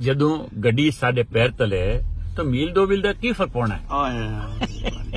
ਜਦੋਂ ਗੱਡੀ ਸਾਡੇ ਪੈਰ ਤਲੇ ਤਾਂ ਮੀਲ ਦੋ ਮੀਲ ਦਾ ਕੀ ਫ਼ਰਕ ਪਾਉਣਾ ਹੈ?